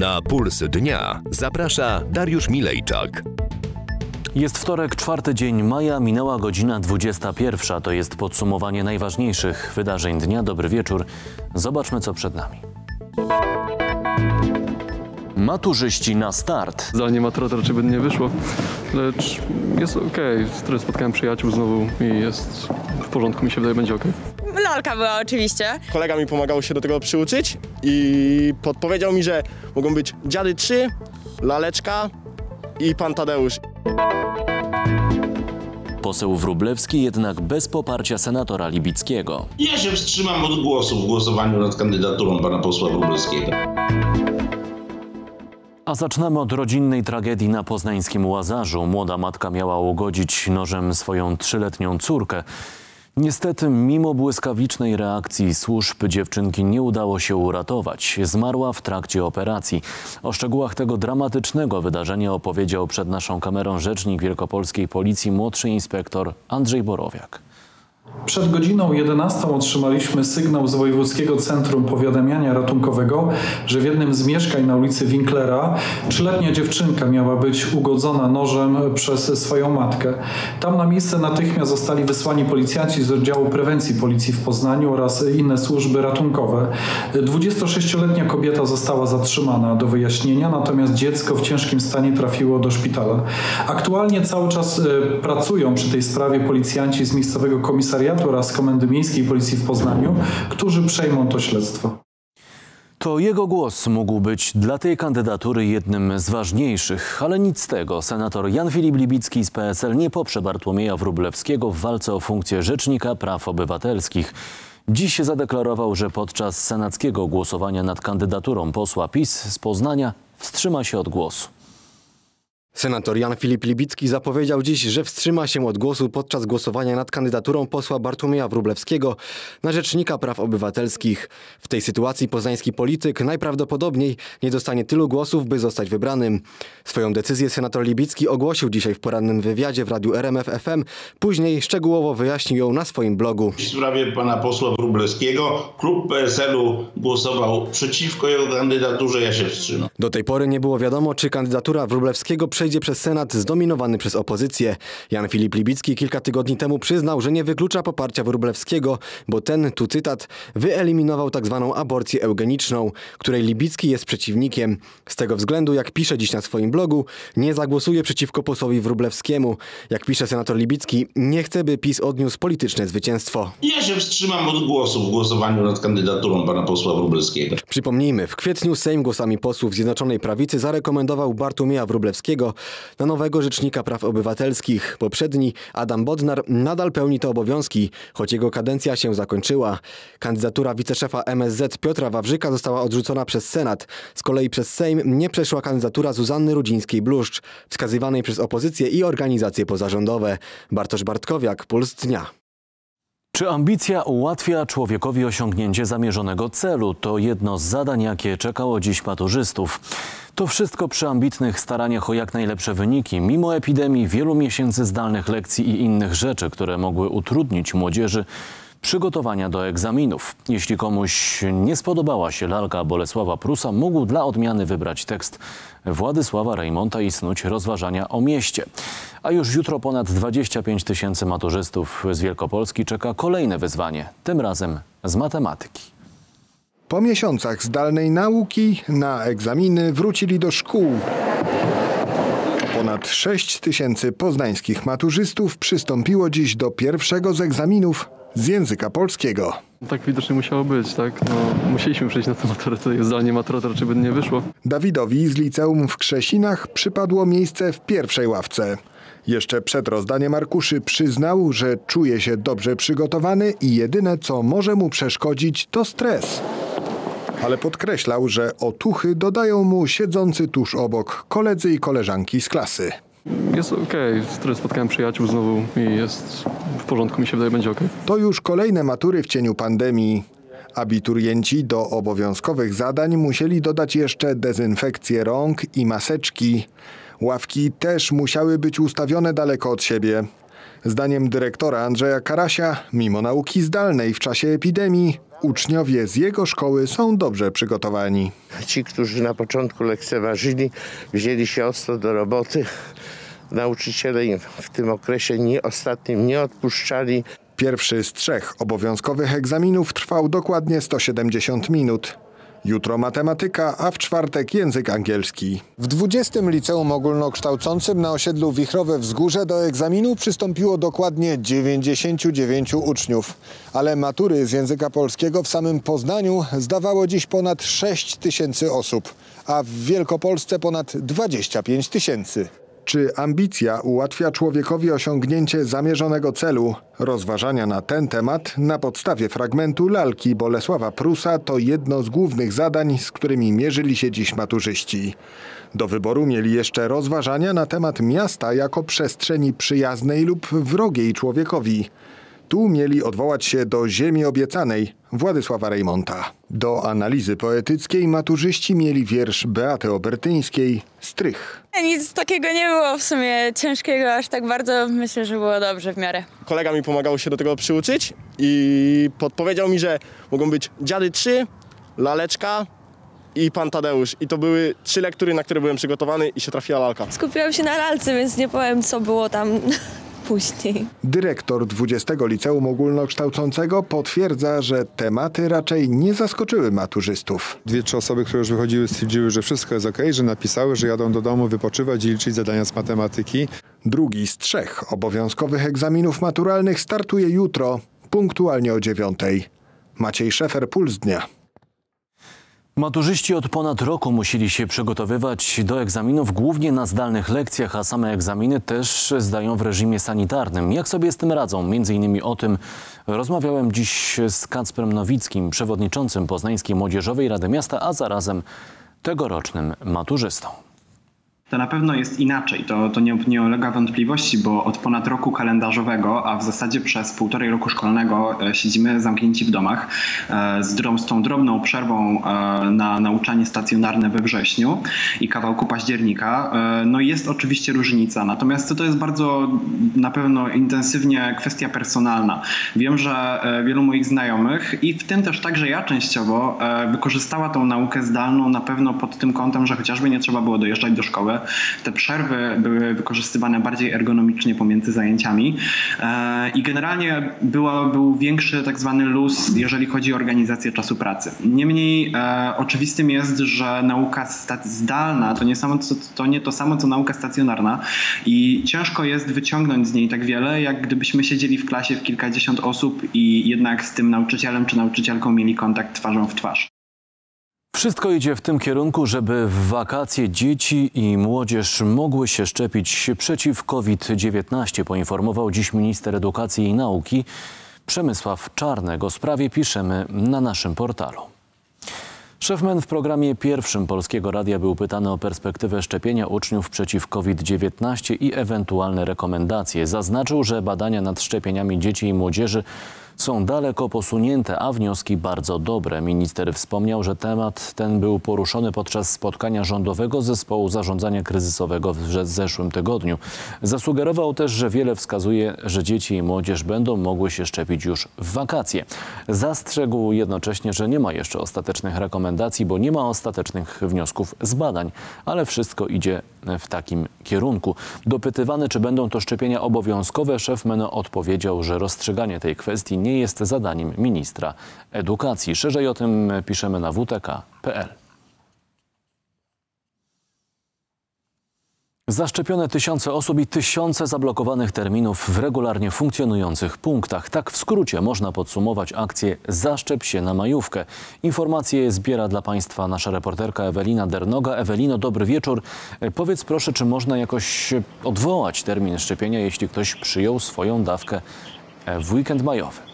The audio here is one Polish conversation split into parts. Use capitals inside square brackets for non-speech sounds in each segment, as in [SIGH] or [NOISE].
Na Puls Dnia zaprasza Dariusz Milejczak. Jest wtorek, czwarty dzień maja, minęła godzina 21. To jest podsumowanie najważniejszych wydarzeń dnia. Dobry wieczór. Zobaczmy, co przed nami. Maturzyści na start. Zdalnie matura raczej by nie wyszło, lecz jest okej. Okay. Spotkałem przyjaciół znowu i jest w porządku, mi się wydaje, będzie okej. Lalka była oczywiście. Kolega mi pomagał się do tego przyuczyć i podpowiedział mi, że mogą być dziady 3, laleczka i pan Tadeusz. Poseł Wróblewski jednak bez poparcia senatora Libickiego. Ja się wstrzymam od głosu w głosowaniu nad kandydaturą pana posła Wróblewskiego. A zaczynamy od rodzinnej tragedii na poznańskim Łazarzu. Młoda matka miała ugodzić nożem swoją trzyletnią córkę. Niestety, mimo błyskawicznej reakcji służb dziewczynki nie udało się uratować. Zmarła w trakcie operacji. O szczegółach tego dramatycznego wydarzenia opowiedział przed naszą kamerą rzecznik wielkopolskiej policji młodszy inspektor Andrzej Borowiak. Przed godziną 11 otrzymaliśmy sygnał z Wojewódzkiego Centrum Powiadamiania Ratunkowego, że w jednym z mieszkań na ulicy Winklera trzyletnia dziewczynka miała być ugodzona nożem przez swoją matkę. Tam na miejsce natychmiast zostali wysłani policjanci z oddziału prewencji policji w Poznaniu oraz inne służby ratunkowe. 26-letnia kobieta została zatrzymana do wyjaśnienia, natomiast dziecko w ciężkim stanie trafiło do szpitala. Aktualnie cały czas e, pracują przy tej sprawie policjanci z miejscowego komisariatu oraz Komendy Miejskiej Policji w Poznaniu, którzy przejmą to śledztwo. To jego głos mógł być dla tej kandydatury jednym z ważniejszych, ale nic z tego. Senator Jan Filip Libicki z PSL nie poprze Bartłomieja Wróblewskiego w walce o funkcję Rzecznika Praw Obywatelskich. Dziś zadeklarował, że podczas senackiego głosowania nad kandydaturą posła PiS z Poznania wstrzyma się od głosu. Senator Jan Filip Libicki zapowiedział dziś, że wstrzyma się od głosu podczas głosowania nad kandydaturą posła Bartłomieja Wróblewskiego na Rzecznika Praw Obywatelskich. W tej sytuacji poznański polityk najprawdopodobniej nie dostanie tylu głosów, by zostać wybranym. Swoją decyzję senator Libicki ogłosił dzisiaj w porannym wywiadzie w radiu RMF FM. Później szczegółowo wyjaśnił ją na swoim blogu. W sprawie pana posła Wróblewskiego klub PSL-u głosował przeciwko jego kandydaturze, ja się wstrzymam. Do tej pory nie było wiadomo, czy kandydatura Wróblewskiego przejdzie przez Senat zdominowany przez opozycję. Jan Filip Libicki kilka tygodni temu przyznał, że nie wyklucza poparcia Wróblewskiego, bo ten, tu cytat, wyeliminował tzw. Tak aborcję eugeniczną, której Libicki jest przeciwnikiem. Z tego względu, jak pisze dziś na swoim blogu, nie zagłosuje przeciwko posłowi Wróblewskiemu. Jak pisze senator Libicki, nie chce, by PiS odniósł polityczne zwycięstwo. Ja się wstrzymam od głosu w głosowaniu nad kandydaturą pana posła Wróblewskiego. Przypomnijmy, w kwietniu Sejm głosami posłów Zjednoczonej Prawicy zarekomendował Bartłomieja Wróblewskiego na nowego Rzecznika Praw Obywatelskich. Poprzedni, Adam Bodnar, nadal pełni te obowiązki, choć jego kadencja się zakończyła. Kandydatura wiceszefa MSZ Piotra Wawrzyka została odrzucona przez Senat. Z kolei przez Sejm nie przeszła kandydatura Zuzanny Rudzińskiej-Bluszcz, wskazywanej przez opozycję i organizacje pozarządowe. Bartosz Bartkowiak, Puls Dnia. Czy ambicja ułatwia człowiekowi osiągnięcie zamierzonego celu? To jedno z zadań, jakie czekało dziś maturzystów. To wszystko przy ambitnych staraniach o jak najlepsze wyniki, mimo epidemii, wielu miesięcy zdalnych lekcji i innych rzeczy, które mogły utrudnić młodzieży przygotowania do egzaminów. Jeśli komuś nie spodobała się lalka Bolesława Prusa, mógł dla odmiany wybrać tekst Władysława Rejmonta i snuć rozważania o mieście. A już jutro ponad 25 tysięcy maturzystów z Wielkopolski czeka kolejne wyzwanie, tym razem z matematyki. Po miesiącach zdalnej nauki na egzaminy wrócili do szkół. Ponad 6 tysięcy poznańskich maturzystów przystąpiło dziś do pierwszego z egzaminów z języka polskiego. Tak widocznie musiało być, tak? No, musieliśmy przejść na tę maturę, tutaj zdalnie matura to raczej by nie wyszło. Dawidowi z liceum w Krzesinach przypadło miejsce w pierwszej ławce. Jeszcze przed rozdaniem arkuszy przyznał, że czuje się dobrze przygotowany i jedyne co może mu przeszkodzić to stres. Ale podkreślał, że otuchy dodają mu siedzący tuż obok koledzy i koleżanki z klasy. Jest okej, okay. spotkałem przyjaciół znowu i jest w porządku, mi się wydaje, będzie. Okay. To już kolejne matury w cieniu pandemii. Abiturienci do obowiązkowych zadań musieli dodać jeszcze dezynfekcję rąk i maseczki. Ławki też musiały być ustawione daleko od siebie. Zdaniem dyrektora Andrzeja Karasia, mimo nauki zdalnej w czasie epidemii, uczniowie z jego szkoły są dobrze przygotowani. Ci, którzy na początku lekceważyli, wzięli się ostro do roboty. Nauczyciele im w tym okresie nie, ostatnim nie odpuszczali. Pierwszy z trzech obowiązkowych egzaminów trwał dokładnie 170 minut. Jutro matematyka, a w czwartek język angielski. W 20. liceum ogólnokształcącym na osiedlu Wichrowe Wzgórze do egzaminu przystąpiło dokładnie 99 uczniów. Ale matury z języka polskiego w samym Poznaniu zdawało dziś ponad 6 tysięcy osób, a w Wielkopolsce ponad 25 tysięcy. Czy ambicja ułatwia człowiekowi osiągnięcie zamierzonego celu? Rozważania na ten temat na podstawie fragmentu lalki Bolesława Prusa to jedno z głównych zadań, z którymi mierzyli się dziś maturzyści. Do wyboru mieli jeszcze rozważania na temat miasta jako przestrzeni przyjaznej lub wrogiej człowiekowi. Tu mieli odwołać się do ziemi obiecanej Władysława Rejmonta. Do analizy poetyckiej maturzyści mieli wiersz Beaty Obertyńskiej Strych. Nic takiego nie było w sumie ciężkiego, aż tak bardzo myślę, że było dobrze w miarę. Kolega mi pomagał się do tego przyuczyć i podpowiedział mi, że mogą być Dziady 3, Laleczka i Pan Tadeusz. I to były trzy lektury, na które byłem przygotowany i się trafiła lalka. Skupiłam się na lalce, więc nie powiem, co było tam [LAUGHS] później. Dyrektor 20 Liceum Ogólnokształcącego potwierdza, że tematy raczej nie zaskoczyły maturzystów. Dwie, trzy osoby, które już wychodziły, stwierdziły, że wszystko jest ok, że napisały, że jadą do domu wypoczywać i liczyć zadania z matematyki. Drugi z trzech obowiązkowych egzaminów maturalnych startuje jutro, punktualnie o dziewiątej. Maciej Szefer, Puls Dnia. Maturzyści od ponad roku musieli się przygotowywać do egzaminów głównie na zdalnych lekcjach, a same egzaminy też zdają w reżimie sanitarnym. Jak sobie z tym radzą? Między innymi o tym rozmawiałem dziś z Kacprem Nowickim, przewodniczącym Poznańskiej Młodzieżowej Rady Miasta, a zarazem tegorocznym maturzystą. To na pewno jest inaczej, to, to nie, nie ulega wątpliwości, bo od ponad roku kalendarzowego, a w zasadzie przez półtorej roku szkolnego e, siedzimy zamknięci w domach e, z, z tą drobną przerwą e, na nauczanie stacjonarne we wrześniu i kawałku października. No jest oczywiście różnica, natomiast to jest bardzo na pewno intensywnie kwestia personalna. Wiem, że wielu moich znajomych i w tym też także ja częściowo wykorzystała tą naukę zdalną na pewno pod tym kątem, że chociażby nie trzeba było dojeżdżać do szkoły, te przerwy były wykorzystywane bardziej ergonomicznie pomiędzy zajęciami e, i generalnie było, był większy tak zwany luz, jeżeli chodzi o organizację czasu pracy. Niemniej e, oczywistym jest, że nauka zdalna to nie, samo, to nie to samo co nauka stacjonarna i ciężko jest wyciągnąć z niej tak wiele, jak gdybyśmy siedzieli w klasie w kilkadziesiąt osób i jednak z tym nauczycielem czy nauczycielką mieli kontakt twarzą w twarz. Wszystko idzie w tym kierunku, żeby w wakacje dzieci i młodzież mogły się szczepić przeciw COVID-19, poinformował dziś minister edukacji i nauki Przemysław Czarnek. O sprawie piszemy na naszym portalu. Szefmen w programie pierwszym Polskiego Radia był pytany o perspektywę szczepienia uczniów przeciw COVID-19 i ewentualne rekomendacje. Zaznaczył, że badania nad szczepieniami dzieci i młodzieży są daleko posunięte, a wnioski bardzo dobre. Minister wspomniał, że temat ten był poruszony podczas spotkania rządowego zespołu zarządzania kryzysowego w zeszłym tygodniu. Zasugerował też, że wiele wskazuje, że dzieci i młodzież będą mogły się szczepić już w wakacje. Zastrzegł jednocześnie, że nie ma jeszcze ostatecznych rekomendacji, bo nie ma ostatecznych wniosków z badań, ale wszystko idzie w takim kierunku. Dopytywany, czy będą to szczepienia obowiązkowe, szef MENO odpowiedział, że rozstrzyganie tej kwestii nie jest zadaniem ministra edukacji. Szerzej o tym piszemy na wtk.pl. Zaszczepione tysiące osób i tysiące zablokowanych terminów w regularnie funkcjonujących punktach. Tak w skrócie można podsumować akcję Zaszczep się na majówkę. Informacje zbiera dla Państwa nasza reporterka Ewelina Dernoga. Ewelino, dobry wieczór. Powiedz proszę, czy można jakoś odwołać termin szczepienia, jeśli ktoś przyjął swoją dawkę w weekend majowy?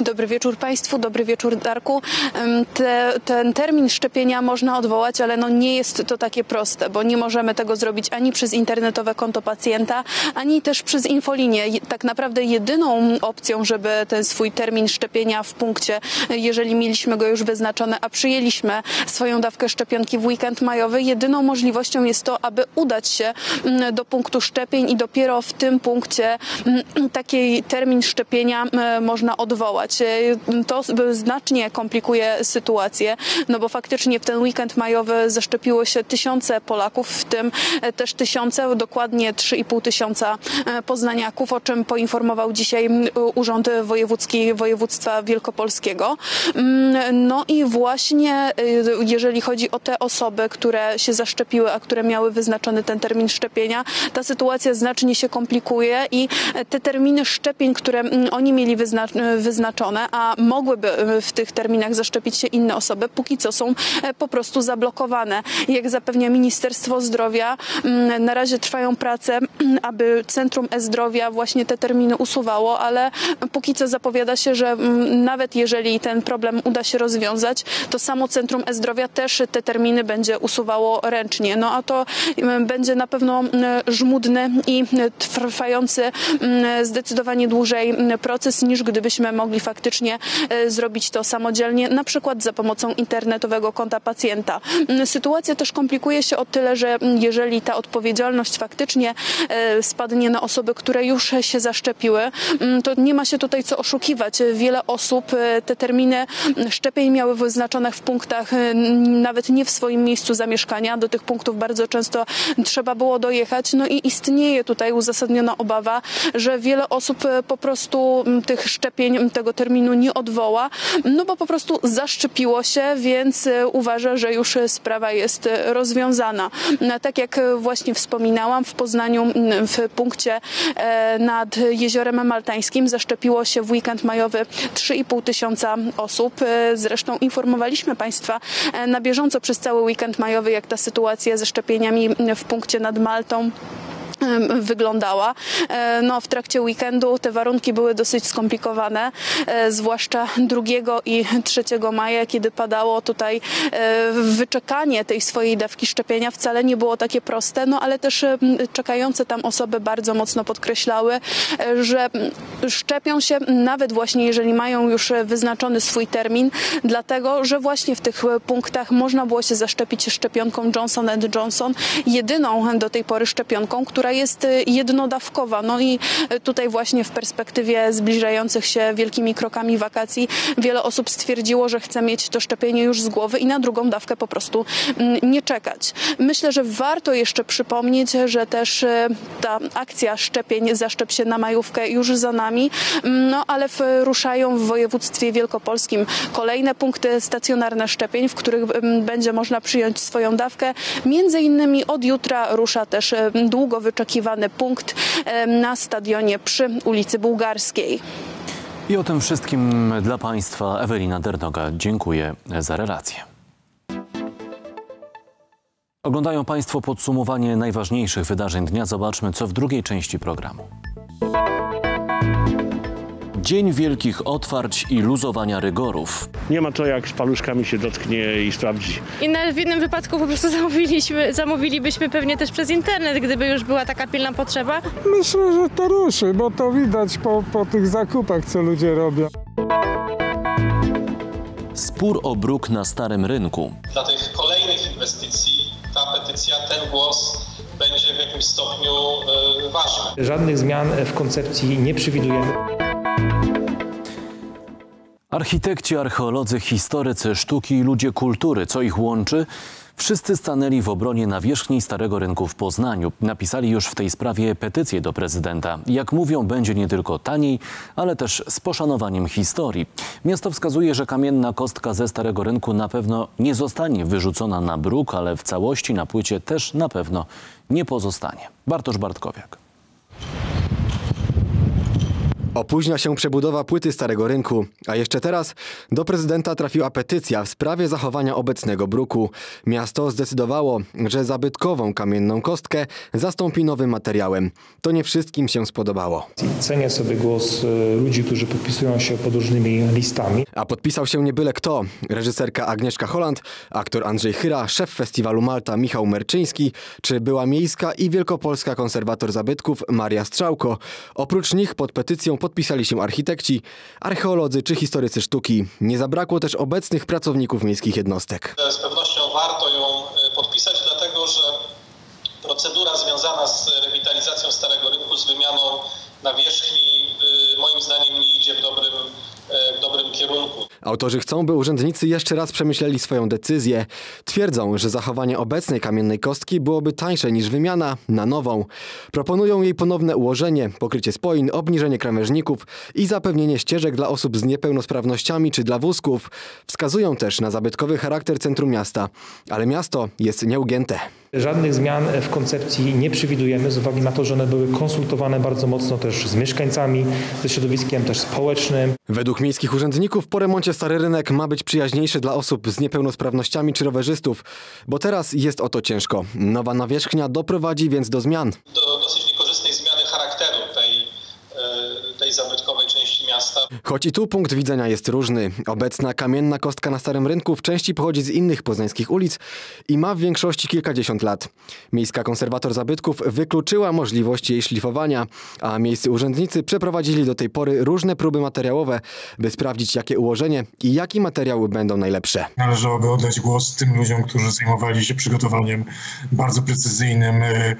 Dobry wieczór Państwu, dobry wieczór Darku. Te, ten termin szczepienia można odwołać, ale no nie jest to takie proste, bo nie możemy tego zrobić ani przez internetowe konto pacjenta, ani też przez infolinię. Tak naprawdę jedyną opcją, żeby ten swój termin szczepienia w punkcie, jeżeli mieliśmy go już wyznaczony, a przyjęliśmy swoją dawkę szczepionki w weekend majowy, jedyną możliwością jest to, aby udać się mm, do punktu szczepień i dopiero w tym punkcie mm, taki termin szczepienia mm, można odwołać. E, to znacznie komplikuje sytuację, no bo faktycznie w ten weekend majowy zaszczepiło się tysiące Polaków, w tym e, też tysiące, dokładnie 3,5 tysiąca e, poznaniaków, o czym poinformował dzisiaj Urząd Wojewódzki Województwa Wielkopolskiego. No i właśnie jeżeli chodzi o te osoby, które się zaszczepiły, a które miały wyznaczony ten termin szczepienia, ta sytuacja znacznie się komplikuje i te terminy szczepień, które oni mieli wyznaczone, a mogłyby w tych terminach zaszczepić się inne osoby, póki co są e, po prostu zablokowane. Jak zapewnia Ministerstwo Zdrowia, na razie trwają prace, [CLEARS THROAT] aby Centrum E-Zdrowia właśnie te terminy usuwało, ale póki co zapowiada się, że nawet jeżeli ten problem uda się rozwiązać, to samo Centrum E-Zdrowia też te terminy będzie usuwało ręcznie. No a to będzie na pewno żmudny i trwający zdecydowanie dłużej proces niż gdybyśmy mogli faktycznie e, zrobić to samodzielnie, na przykład za pomocą internetowego konta pacjenta. Sytuacja też komplikuje się o tyle, że jeżeli ta odpowiedzialność faktycznie e, spadnie na osoby, które już się zaszczepiły, to nie ma się tutaj co oszukiwać. Wiele osób e, te terminy szczepień miały wyznaczone w punktach nawet nie w swoim miejscu zamieszkania. Do tych punktów bardzo często trzeba było dojechać. No i istnieje tutaj uzasadniona obawa, że wiele osób po prostu tych szczepień, tego terminu nie odwoła, no bo po prostu zaszczepiło się, więc e, uważa, że już sprawa jest rozwiązana. No, tak jak właśnie wspominałam, w Poznaniu w punkcie e, nad Jeziorem Maltańskim zaszczepiło się w weekend majowy 3,5 tysiąca osób. E, zresztą informowaliśmy Państwa na bieżąco przez cały weekend majowy, jak ta sytuacja ze szczepieniami w punkcie nad Maltą wyglądała. E, no, w trakcie weekendu te warunki były dosyć skomplikowane, e, zwłaszcza 2 i 3 maja, kiedy padało tutaj e, wyczekanie tej swojej dawki szczepienia wcale nie było takie proste, no ale też czekające tam osoby bardzo mocno podkreślały, że szczepią się nawet właśnie jeżeli mają już wyznaczony swój termin, dlatego, że właśnie w tych punktach można było się zaszczepić szczepionką Johnson Johnson, jedyną do tej pory szczepionką, która jest y, jednodawkowa. No i y, tutaj właśnie w perspektywie zbliżających się wielkimi krokami wakacji wiele osób stwierdziło, że chce mieć to szczepienie już z głowy i na drugą dawkę po prostu mm, nie czekać. Myślę, że warto jeszcze przypomnieć, że też y, ta akcja szczepień zaszczep się na majówkę już za nami, mm, no ale ruszają w województwie wielkopolskim kolejne punkty stacjonarne szczepień, w których mm, będzie można przyjąć swoją dawkę. Między innymi od jutra rusza też długo wyczekiwany oczekiwany punkt na stadionie przy ulicy Bułgarskiej. I o tym wszystkim dla Państwa Ewelina Dernoga. Dziękuję za relację. Oglądają Państwo podsumowanie najważniejszych wydarzeń dnia. Zobaczmy, co w drugiej części programu. Dzień wielkich otwarć i luzowania rygorów. Nie ma to jak z paluszkami się dotknie i sprawdzi. I na, w jednym wypadku po prostu [LAUGHS] zamówiliśmy, zamówilibyśmy pewnie też przez internet, gdyby już była taka pilna potrzeba. Myślę, że to ruszy, bo to widać po, po tych zakupach, co ludzie robią. Spór o bruk na starym rynku. Dla tych kolejnych inwestycji ta petycja, ten głos będzie w jakimś stopniu yy, ważny. Żadnych zmian w koncepcji nie przewidujemy. Architekci, archeolodzy, historycy, sztuki i ludzie kultury, co ich łączy? Wszyscy stanęli w obronie nawierzchni Starego Rynku w Poznaniu. Napisali już w tej sprawie petycję do prezydenta. Jak mówią, będzie nie tylko taniej, ale też z poszanowaniem historii. Miasto wskazuje, że kamienna kostka ze Starego Rynku na pewno nie zostanie wyrzucona na bruk, ale w całości na płycie też na pewno nie pozostanie. Bartosz Bartkowiak. Opóźnia się przebudowa płyty Starego Rynku, a jeszcze teraz do prezydenta trafiła petycja w sprawie zachowania obecnego bruku. Miasto zdecydowało, że zabytkową kamienną kostkę zastąpi nowym materiałem. To nie wszystkim się spodobało. Cenię sobie głos e, ludzi, którzy podpisują się pod różnymi listami. A podpisał się nie byle kto. Reżyserka Agnieszka Holland, aktor Andrzej Chyra, szef festiwalu Malta Michał Merczyński, czy była miejska i wielkopolska konserwator zabytków Maria Strzałko. Oprócz nich pod petycją podpisali się architekci, archeolodzy czy historycy sztuki. Nie zabrakło też obecnych pracowników miejskich jednostek. Z pewnością warto ją y, podpisać, dlatego że procedura związana z rewitalizacją Starego Rynku, z wymianą nawierzchni, y, moim zdaniem nie idzie w dobrym, w dobrym kierunku. Autorzy chcą, by urzędnicy jeszcze raz przemyśleli swoją decyzję. Twierdzą, że zachowanie obecnej kamiennej kostki byłoby tańsze niż wymiana na nową. Proponują jej ponowne ułożenie, pokrycie spoin, obniżenie krawężników i zapewnienie ścieżek dla osób z niepełnosprawnościami czy dla wózków. Wskazują też na zabytkowy charakter centrum miasta, ale miasto jest nieugięte. Żadnych zmian w koncepcji nie przewidujemy z uwagi na to, że one były konsultowane bardzo mocno też z mieszkańcami, ze środowiskiem też społecznym. Według miejskich urzędników po remoncie Stary Rynek ma być przyjaźniejszy dla osób z niepełnosprawnościami czy rowerzystów, bo teraz jest o to ciężko. Nowa nawierzchnia doprowadzi więc do zmian. Do dosyć niekorzystnej zmiany charakteru tej, y, tej zabytkowej. Choć i tu punkt widzenia jest różny. Obecna kamienna kostka na Starym Rynku w części pochodzi z innych poznańskich ulic i ma w większości kilkadziesiąt lat. Miejska konserwator zabytków wykluczyła możliwość jej szlifowania, a miejscy urzędnicy przeprowadzili do tej pory różne próby materiałowe, by sprawdzić jakie ułożenie i jaki materiały będą najlepsze. Należałoby oddać głos tym ludziom, którzy zajmowali się przygotowaniem bardzo precyzyjnym e,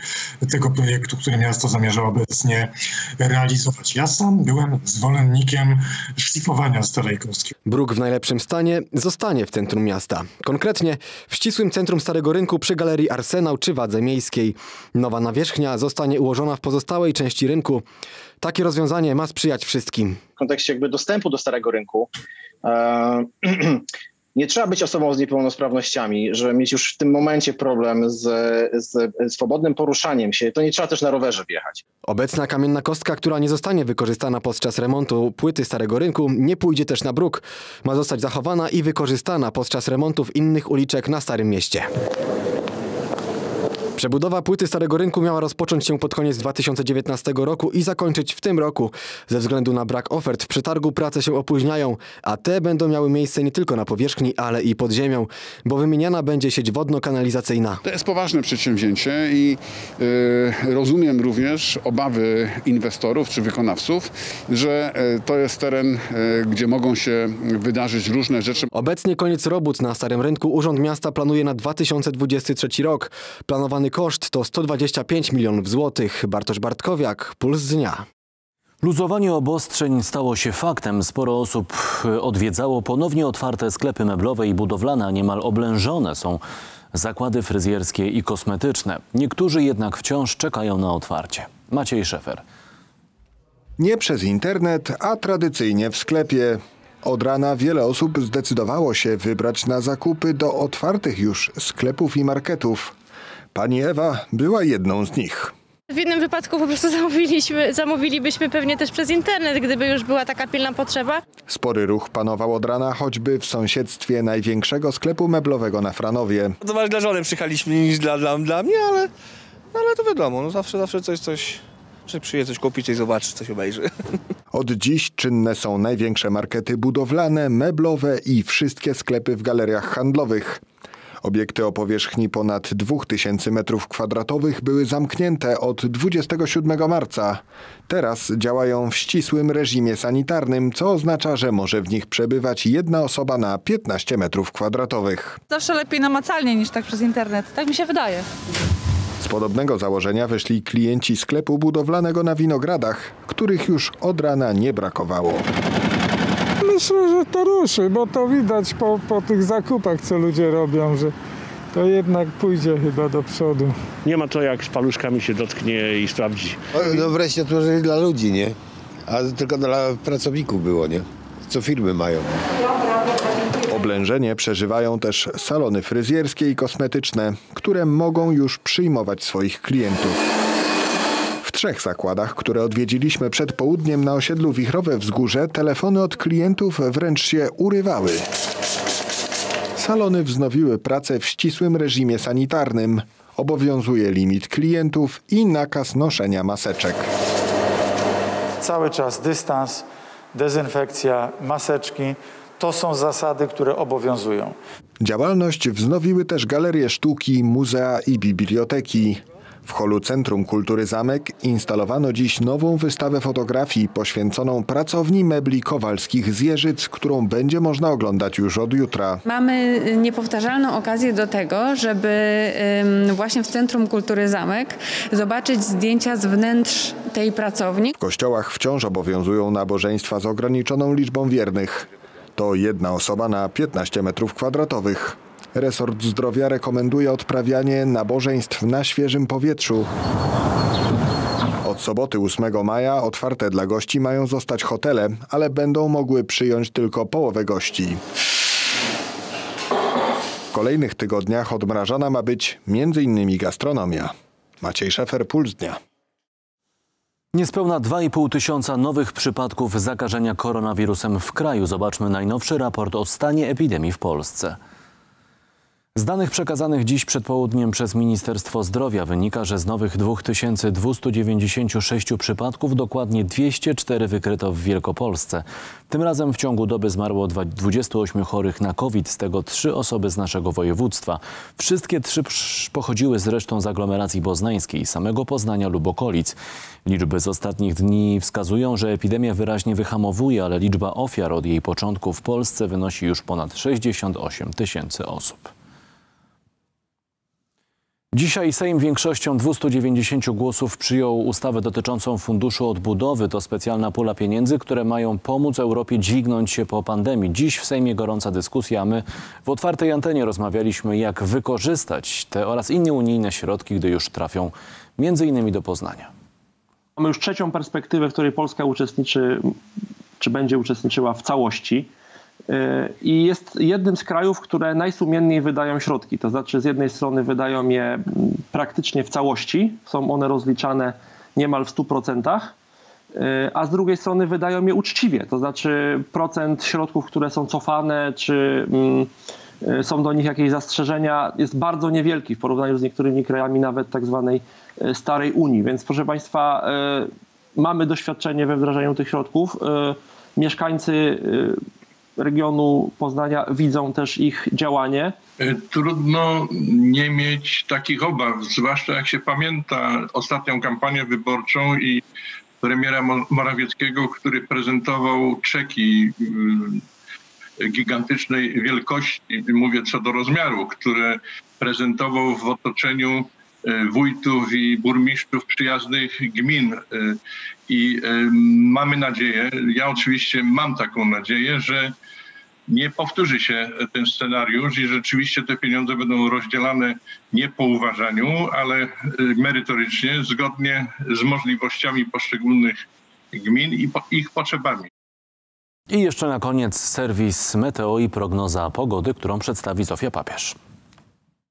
tego projektu, który miasto zamierza obecnie realizować. Ja sam byłem zwolennikiem szlifowania starej kostki. Bruk w najlepszym stanie zostanie w centrum miasta. Konkretnie w ścisłym centrum Starego Rynku przy Galerii Arsenał czy Wadze Miejskiej. Nowa nawierzchnia zostanie ułożona w pozostałej części rynku. Takie rozwiązanie ma sprzyjać wszystkim. w kontekście jakby dostępu do starego rynku. [CLEARS THROAT] Nie trzeba być osobą z niepełnosprawnościami, żeby mieć już w tym momencie problem z, z swobodnym poruszaniem się. To nie trzeba też na rowerze wjechać. Obecna kamienna kostka, która nie zostanie wykorzystana podczas remontu płyty Starego Rynku, nie pójdzie też na bruk. Ma zostać zachowana i wykorzystana podczas remontów innych uliczek na Starym Mieście. Przebudowa płyty Starego Rynku miała rozpocząć się pod koniec 2019 roku i zakończyć w tym roku. Ze względu na brak ofert w przetargu prace się opóźniają, a te będą miały miejsce nie tylko na powierzchni, ale i pod ziemią, bo wymieniana będzie sieć wodno-kanalizacyjna. To jest poważne przedsięwzięcie i y, rozumiem również obawy inwestorów czy wykonawców, że y, to jest teren, y, gdzie mogą się wydarzyć różne rzeczy. Obecnie koniec robót na Starym Rynku Urząd Miasta planuje na 2023 rok. Planowany koszt to 125 milionów złotych. Bartosz Bartkowiak, Puls Dnia. Luzowanie obostrzeń stało się faktem. Sporo osób odwiedzało ponownie otwarte sklepy meblowe i budowlane, a niemal oblężone są zakłady fryzjerskie i kosmetyczne. Niektórzy jednak wciąż czekają na otwarcie. Maciej Szefer. Nie przez internet, a tradycyjnie w sklepie. Od rana wiele osób zdecydowało się wybrać na zakupy do otwartych już sklepów i marketów. Pani Ewa była jedną z nich. W jednym wypadku po prostu [LAUGHS] zamówiliśmy, zamówilibyśmy pewnie też przez internet, gdyby już była taka pilna potrzeba. Spory ruch panował od rana choćby w sąsiedztwie największego sklepu meblowego na Franowie. To bardziej dla żony przyjechaliśmy niż dla, dla, dla mnie, ale, ale to wiadomo, no zawsze, zawsze coś, coś, że przyjedzie coś kupić, coś zobaczyć, coś obejrzy. [LAUGHS] Od dziś czynne są największe markety budowlane, meblowe i wszystkie sklepy w galeriach handlowych. Obiekty o powierzchni ponad 2000 m2 były zamknięte od 27 marca. Teraz działają w ścisłym reżimie sanitarnym, co oznacza, że może w nich przebywać jedna osoba na 15 m2. Zawsze lepiej namacalnie niż tak przez internet. Tak mi się wydaje. Z podobnego założenia wyszli klienci sklepu budowlanego na Winogradach, których już od rana nie brakowało. Myślę, że to ruszy, bo to widać po, po tych zakupach, co ludzie robią, że to jednak pójdzie chyba do przodu. Nie ma to jak z paluszkami się dotknie i sprawdzi. No wreszcie otworzyli dla ludzi, nie? A tylko dla pracowników było, nie? Co firmy mają. Oblężenie przeżywają też salony fryzjerskie i kosmetyczne, które mogą już przyjmować swoich klientów. W trzech zakładach, które odwiedziliśmy przed południem na osiedlu Wichrowe Wzgórze, telefony od klientów wręcz się urywały. Salony wznowiły pracę w ścisłym reżimie sanitarnym. Obowiązuje limit klientów i nakaz noszenia maseczek. Cały czas dystans, dezynfekcja, maseczki to są zasady, które obowiązują. Działalność wznowiły też galerie sztuki, muzea i biblioteki. W holu Centrum Kultury Zamek instalowano dziś nową wystawę fotografii poświęconą pracowni mebli Kowalskich z Jeżyc, którą będzie można oglądać już od jutra. Mamy niepowtarzalną okazję do tego, żeby właśnie w Centrum Kultury Zamek zobaczyć zdjęcia z wnętrz tej pracowni. W kościołach wciąż obowiązują nabożeństwa z ograniczoną liczbą wiernych. To jedna osoba na 15 metrów kwadratowych. Resort Zdrowia rekomenduje odprawianie nabożeństw na świeżym powietrzu. Od soboty 8 maja otwarte dla gości mają zostać hotele, ale będą mogły przyjąć tylko połowę gości. W kolejnych tygodniach odmrażana ma być m.in. gastronomia. Maciej Szefer, Puls Dnia. Niespełna 2,5 tysiąca nowych przypadków zakażenia koronawirusem w kraju. Zobaczmy najnowszy raport o stanie epidemii w Polsce. Z danych przekazanych dziś przed południem przez Ministerstwo Zdrowia wynika, że z nowych 2296 przypadków dokładnie 204 wykryto w Wielkopolsce. Tym razem w ciągu doby zmarło 28 chorych na COVID, z tego 3 osoby z naszego województwa. Wszystkie trzy pochodziły zresztą z aglomeracji poznańskiej, samego Poznania lub okolic. Liczby z ostatnich dni wskazują, że epidemia wyraźnie wyhamowuje, ale liczba ofiar od jej początku w Polsce wynosi już ponad 68 tysięcy osób. Dzisiaj Sejm większością 290 głosów przyjął ustawę dotyczącą Funduszu Odbudowy. To specjalna pula pieniędzy, które mają pomóc Europie dźwignąć się po pandemii. Dziś w Sejmie gorąca dyskusja, my w otwartej antenie rozmawialiśmy, jak wykorzystać te oraz inne unijne środki, gdy już trafią między innymi do Poznania. Mamy już trzecią perspektywę, w której Polska uczestniczy, czy będzie uczestniczyła w całości i jest jednym z krajów, które najsumienniej wydają środki. To znaczy, z jednej strony wydają je praktycznie w całości, są one rozliczane niemal w 100%, a z drugiej strony wydają je uczciwie. To znaczy, procent środków, które są cofane, czy są do nich jakieś zastrzeżenia, jest bardzo niewielki w porównaniu z niektórymi krajami, nawet tak zwanej starej Unii. Więc, proszę Państwa, mamy doświadczenie we wdrażaniu tych środków. Mieszkańcy regionu Poznania widzą też ich działanie. Trudno nie mieć takich obaw, zwłaszcza jak się pamięta ostatnią kampanię wyborczą i premiera Morawieckiego, który prezentował czeki gigantycznej wielkości, mówię co do rozmiaru, które prezentował w otoczeniu wójtów i burmistrzów przyjaznych gmin. I mamy nadzieję, ja oczywiście mam taką nadzieję, że nie powtórzy się ten scenariusz i rzeczywiście te pieniądze będą rozdzielane nie po uważaniu, ale merytorycznie, zgodnie z możliwościami poszczególnych gmin i po ich potrzebami. I jeszcze na koniec serwis Meteo i prognoza pogody, którą przedstawi Zofia Papież.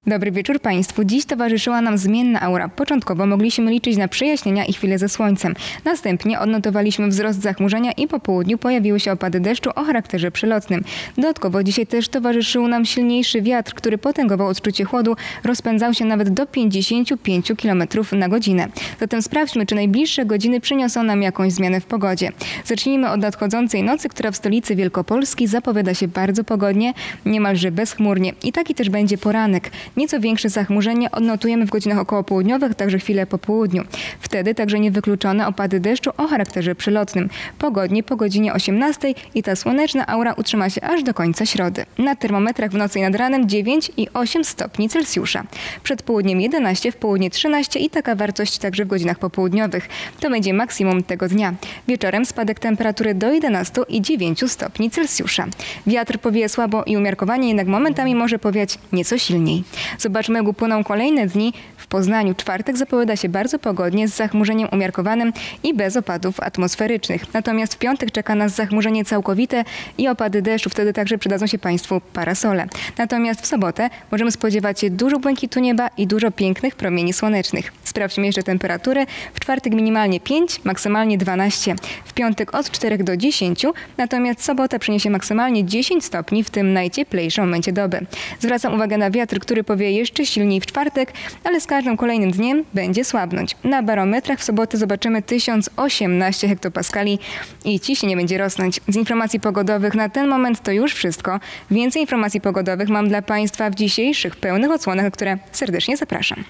Dobry wieczór Państwu. Dziś towarzyszyła nam zmienna aura. Początkowo mogliśmy liczyć na przejaśnienia i chwile ze słońcem. Następnie odnotowaliśmy wzrost zachmurzenia i po południu pojawiły się opady deszczu o charakterze przelotnym. Dodatkowo dzisiaj też towarzyszył nam silniejszy wiatr, który potęgował odczucie chłodu, rozpędzał się nawet do 55 km na godzinę. Zatem sprawdźmy, czy najbliższe godziny przyniosą nam jakąś zmianę w pogodzie. Zacznijmy od nadchodzącej nocy, która w stolicy Wielkopolski zapowiada się bardzo pogodnie, niemalże bezchmurnie. I taki też będzie poranek. Nieco większe zachmurzenie odnotujemy w godzinach okołopołudniowych, także chwilę po południu. Wtedy także niewykluczone opady deszczu o charakterze przelotnym. Pogodnie po godzinie 18 i ta słoneczna aura utrzyma się aż do końca środy. Na termometrach w nocy i nad ranem 9 i 8 stopni Celsjusza. Przed południem 11, w południe 13 i taka wartość także w godzinach popołudniowych. To będzie maksimum tego dnia. Wieczorem spadek temperatury do 11 i 9 stopni Celsjusza. Wiatr powieje słabo i umiarkowanie, jednak momentami może powiać nieco silniej. Zobaczmy, jak upłyną kolejne dni. W Poznaniu czwartek zapowiada się bardzo pogodnie z zachmurzeniem umiarkowanym i bez opadów atmosferycznych. Natomiast w piątek czeka nas zachmurzenie całkowite i opady deszczu. Wtedy także przydadzą się Państwu parasole. Natomiast w sobotę możemy spodziewać się dużo błękitu nieba i dużo pięknych promieni słonecznych. Sprawdźmy jeszcze temperatury. W czwartek minimalnie 5, maksymalnie 12. W piątek od 4 do 10, natomiast sobota przyniesie maksymalnie 10 stopni w tym najcieplejszym momencie doby. Zwracam uwagę na wiatr, który powie jeszcze silniej w czwartek, ale z każdym kolejnym dniem będzie słabnąć. Na barometrach w sobotę zobaczymy 1018 hektopaskali i ciśnienie będzie rosnąć. Z informacji pogodowych na ten moment to już wszystko. Więcej informacji pogodowych mam dla Państwa w dzisiejszych pełnych odsłonach, na które serdecznie zapraszam.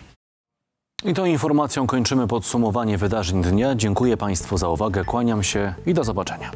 I tą informacją kończymy podsumowanie wydarzeń dnia. Dziękuję Państwu za uwagę, kłaniam się i do zobaczenia.